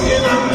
Yeah.